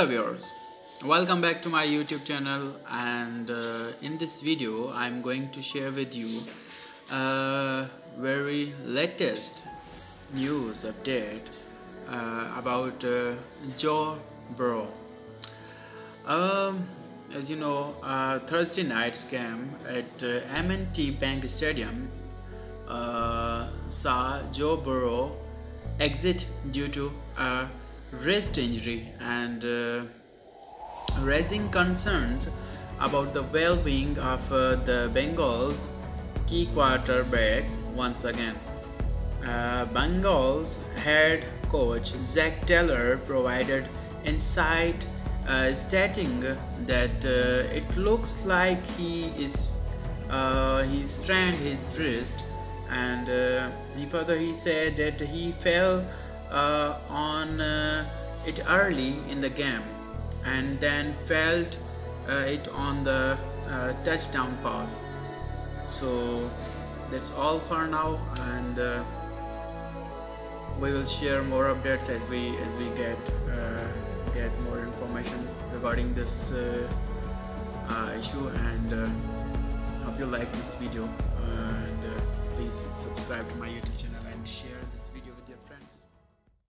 hello viewers. Welcome back to my youtube channel and uh, in this video i'm going to share with you a very latest news update uh, about uh, joe burrow. Um, as you know thursday night's game at uh, m&t bank stadium uh, saw joe burrow exit due to a wrist injury and uh, raising concerns about the well-being of uh, the Bengals key quarterback once again. Uh, Bengals head coach Zac Taylor provided insight uh, stating that uh, it looks like he is uh, he strained his wrist and uh, he further he said that he fell on uh, it early in the game and then felt uh, it on the uh, touchdown pass. So that's all for now and uh, we will share more updates as we as we get get more information regarding this issue and hope you like this video and please subscribe to my youtube channel and share